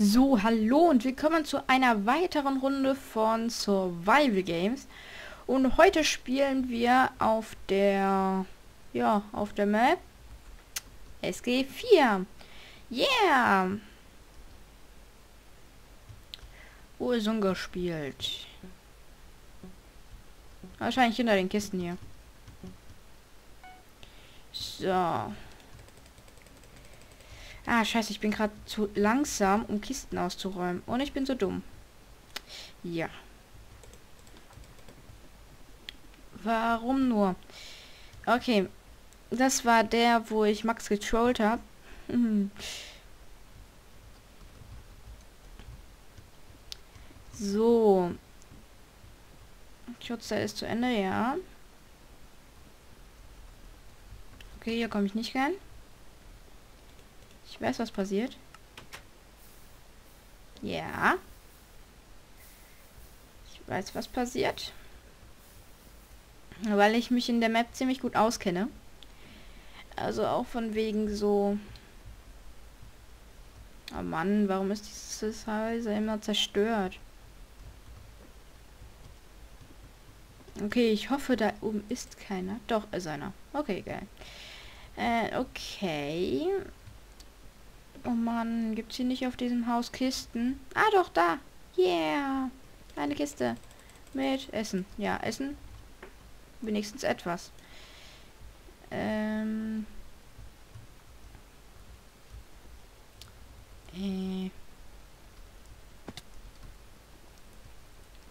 So, hallo und willkommen zu einer weiteren Runde von Survival Games. Und heute spielen wir auf der, ja, auf der Map SG4. Yeah! Wo ist ungespielt? Wahrscheinlich hinter den Kisten hier. So. Ah, scheiße, ich bin gerade zu langsam, um Kisten auszuräumen. Und ich bin so dumm. Ja. Warum nur? Okay. Das war der, wo ich Max getrollt habe. so. Schutzzeit ist zu Ende, ja. Okay, hier komme ich nicht rein. Ich weiß, was passiert. Ja. Ich weiß, was passiert. Weil ich mich in der Map ziemlich gut auskenne. Also auch von wegen so... Oh Mann, warum ist dieses Häuser immer zerstört? Okay, ich hoffe, da oben ist keiner. Doch, ist einer. Okay, geil. Äh, okay. Oh Mann, gibt es hier nicht auf diesem Haus Kisten? Ah, doch, da. Yeah. Eine Kiste. Mit Essen. Ja, Essen. Wenigstens etwas. Ähm. Äh.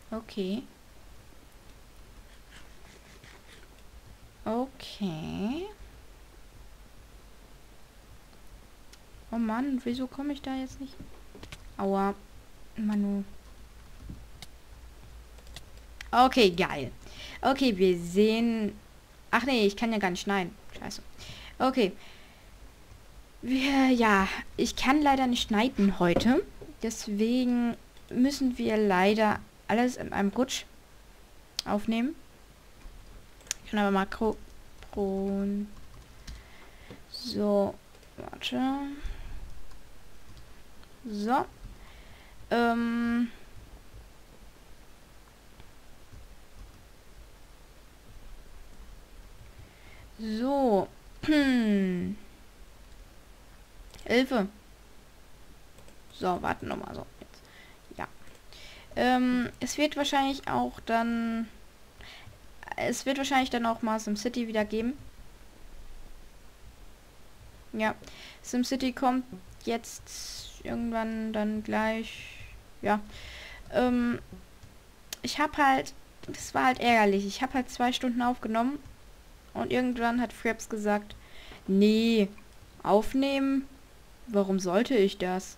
Okay. Okay. Oh Mann, wieso komme ich da jetzt nicht? Aua. Manu. Okay, geil. Okay, wir sehen... Ach nee, ich kann ja gar nicht schneiden. Scheiße. Okay. Wir, ja, ich kann leider nicht schneiden heute. Deswegen müssen wir leider alles in einem Rutsch aufnehmen. Ich kann aber Makro... So, warte. So. Ähm. So. Hilfe. So, warten noch mal so. Jetzt. Ja. Ähm, es wird wahrscheinlich auch dann... Es wird wahrscheinlich dann auch mal City wieder geben. Ja. SimCity kommt jetzt irgendwann dann gleich. Ja. Ähm, ich habe halt, das war halt ärgerlich. Ich habe halt zwei Stunden aufgenommen und irgendwann hat Fraps gesagt, nee, aufnehmen, warum sollte ich das?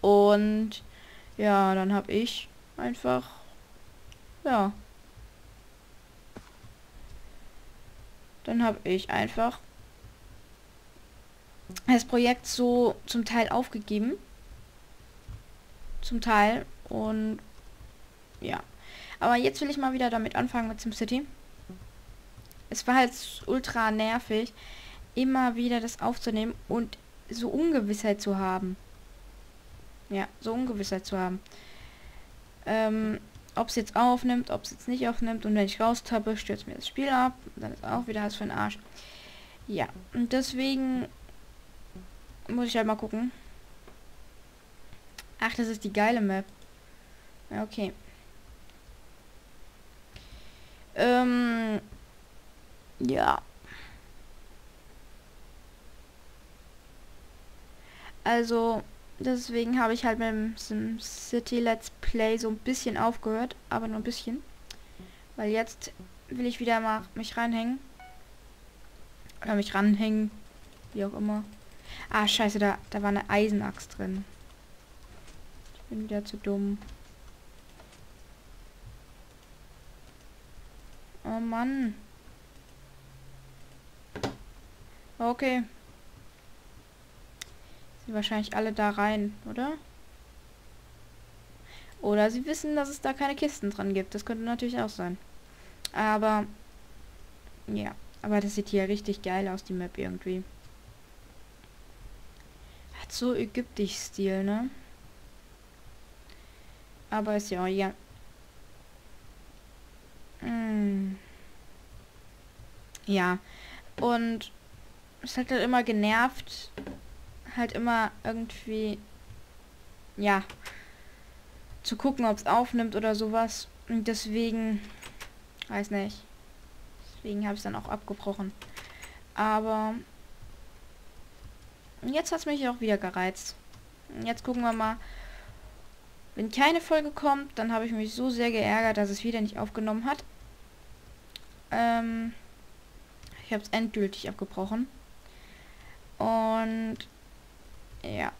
Und ja, dann habe ich einfach, ja, dann habe ich einfach das Projekt so zum Teil aufgegeben. Zum Teil. Und ja. Aber jetzt will ich mal wieder damit anfangen mit SimCity. Es war halt ultra nervig, immer wieder das aufzunehmen und so Ungewissheit zu haben. Ja, so Ungewissheit zu haben. Ähm, ob es jetzt aufnimmt, ob es jetzt nicht aufnimmt und wenn ich raustappe, stürzt mir das Spiel ab. Dann ist auch wieder alles für den Arsch. Ja, und deswegen muss ich halt mal gucken. Ach, das ist die geile Map. Ja, okay. Ähm, ja. Also, deswegen habe ich halt mit dem SimCity Let's Play so ein bisschen aufgehört, aber nur ein bisschen. Weil jetzt will ich wieder mal mich reinhängen. Oder mich ranhängen. Wie auch immer. Ah, scheiße, da, da war eine Eisenaxt drin. Ich bin wieder zu dumm. Oh Mann. Okay. Sind wahrscheinlich alle da rein, oder? Oder sie wissen, dass es da keine Kisten dran gibt. Das könnte natürlich auch sein. Aber, ja. Aber das sieht hier richtig geil aus, die Map irgendwie. Leicht so ägyptisch-Stil, ne? Aber ist ja ja. Hm. Ja. Und es hat halt immer genervt, halt immer irgendwie, ja, zu gucken, ob es aufnimmt oder sowas. Und deswegen, weiß nicht. Deswegen habe ich es dann auch abgebrochen. Aber jetzt hat es mich auch wieder gereizt. Jetzt gucken wir mal. Wenn keine Folge kommt, dann habe ich mich so sehr geärgert, dass es wieder nicht aufgenommen hat. Ähm, ich habe es endgültig abgebrochen. Und ja.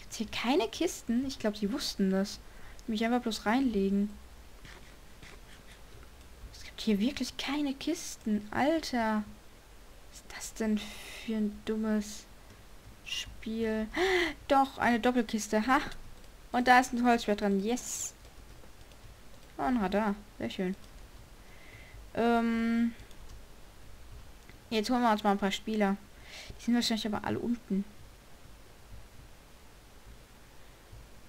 Jetzt hier keine Kisten. Ich glaube, sie wussten das. Mich einfach bloß reinlegen. Es gibt hier wirklich keine Kisten. Alter. Denn für ein dummes Spiel? Doch, eine Doppelkiste. Ha. Und da ist ein Holzschwert dran. Yes. Oh, ein Radar. Sehr schön. Ähm... Jetzt holen wir uns mal ein paar Spieler. Die sind wahrscheinlich aber alle unten.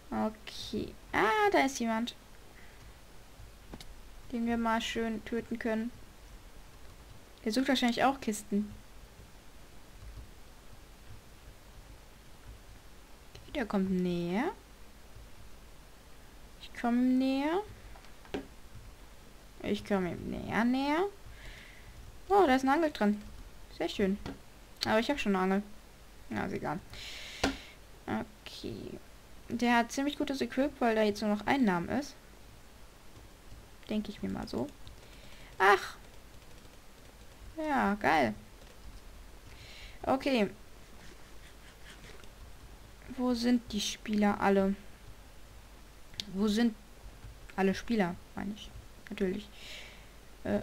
Okay. Ah, da ist jemand. Den wir mal schön töten können. Der sucht wahrscheinlich auch Kisten. Der kommt näher. Ich komme näher. Ich komme näher, näher. Oh, da ist ein Angel dran. Sehr schön. Aber ich habe schon eine Angel. Ja, ist egal. Okay. Der hat ziemlich gutes Equip, weil da jetzt nur noch ein Name ist. Denke ich mir mal so. Ach. Ja, geil. Okay. Wo sind die Spieler alle? Wo sind alle Spieler, meine ich. Natürlich. Äh,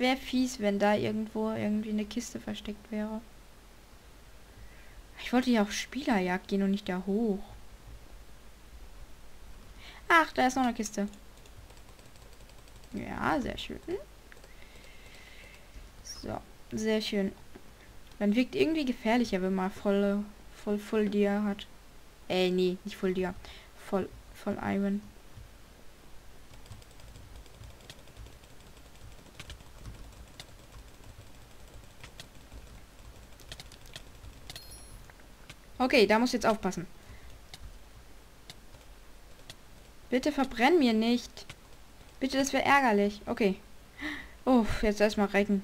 wäre fies, wenn da irgendwo irgendwie eine Kiste versteckt wäre. Ich wollte ja auf Spielerjagd gehen und nicht da hoch. Ach, da ist noch eine Kiste. Ja, sehr schön. So, sehr schön. Dann wirkt irgendwie gefährlicher, wenn man voll, voll, voll Dia hat. Äh, nee, nicht voll Dia. Voll, voll Iron. Okay, da muss jetzt aufpassen. Bitte verbrenn mir nicht. Bitte, das wäre ärgerlich. Okay. Oh, jetzt erstmal recken.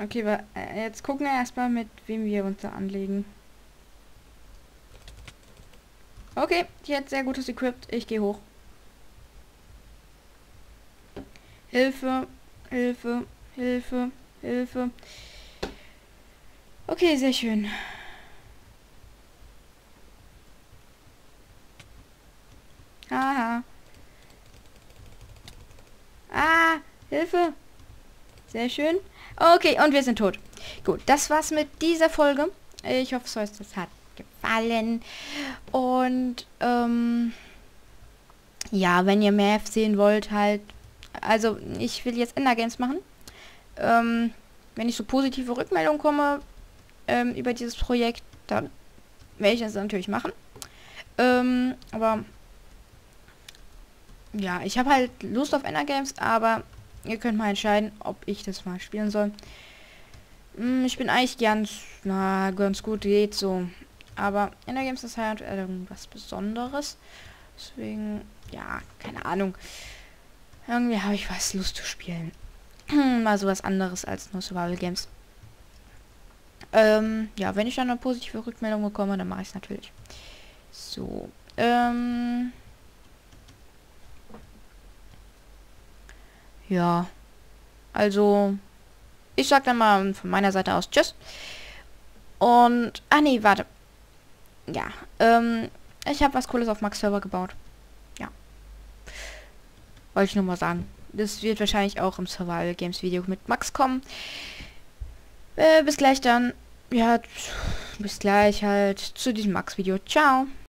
Okay, äh, jetzt gucken wir erstmal, mit wem wir uns da anlegen. Okay, jetzt sehr gutes Equipped. Ich gehe hoch. Hilfe, Hilfe, Hilfe. Hilfe. Okay, sehr schön. Aha. Ah, Hilfe. Sehr schön. Okay, und wir sind tot. Gut, das war's mit dieser Folge. Ich hoffe, es euch das hat gefallen. Und, ähm, ja, wenn ihr mehr sehen wollt, halt, also ich will jetzt Ender Games machen ähm, wenn ich so positive Rückmeldungen komme ähm, über dieses Projekt, dann werde ich das natürlich machen. Ähm, aber ja, ich habe halt Lust auf Games, aber ihr könnt mal entscheiden, ob ich das mal spielen soll. Hm, ich bin eigentlich ganz, na, ganz gut geht so. Aber Games ist halt irgendwas Besonderes. Deswegen, ja, keine Ahnung. Irgendwie habe ich was Lust zu spielen. mal sowas anderes als nur Survival Games. Ähm, ja, wenn ich dann eine positive Rückmeldung bekomme, dann mache ich es natürlich. So. Ähm. Ja. Also, ich sag dann mal von meiner Seite aus Tschüss. Und, ah nee, warte. Ja, ähm, ich habe was Cooles auf Max Server gebaut. Ja. Wollte ich nur mal sagen. Das wird wahrscheinlich auch im Survival Games Video mit Max kommen. Äh, bis gleich dann. Ja, bis gleich halt zu diesem Max Video. Ciao.